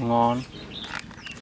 ngon.